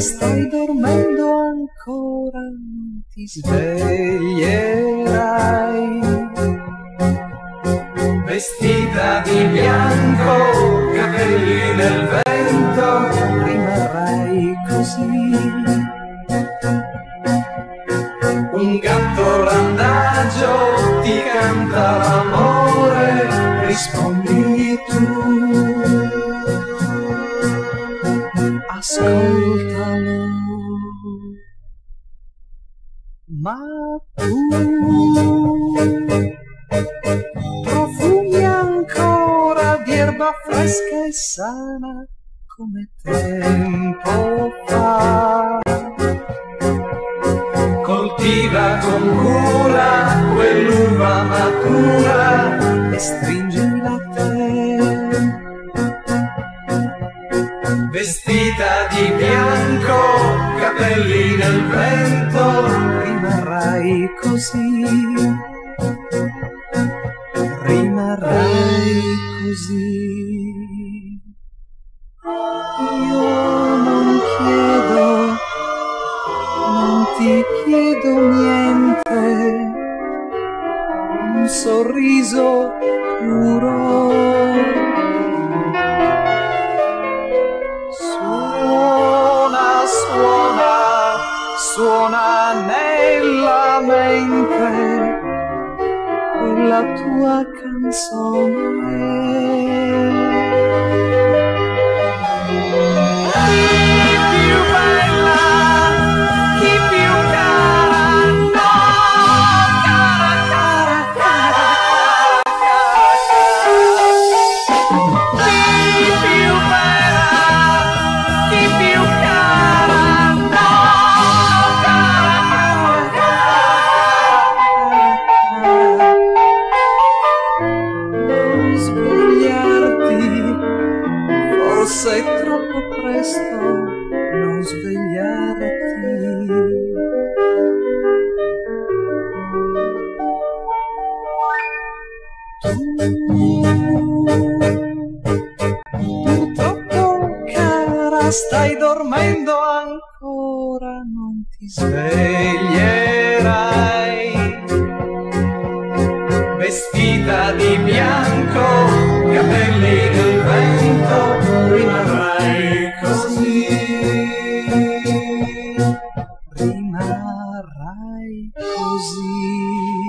stai dormendo ancora, non ti sveglierai. Vestita di bianco, capelli nel vento, rimarrai così. Un gatto randagio ti canta l'amore, rispondi tu. Ascoltalo. Ma tu profumi ancora di erba fresca e sana come tempo fa. Coltiva con cura quell'uva matura e stringila a te. Vestita di bianco, capelli nel vento, rimarrai così. Rimarrai così. Io non chiedo, non ti chiedo niente, un sorriso puro. Mente quella tua canzone. Forse è troppo presto, non svegliarti. Purtroppo, cara, stai dormendo ancora, non ti sveglierai. vestita di bianco, sarai così.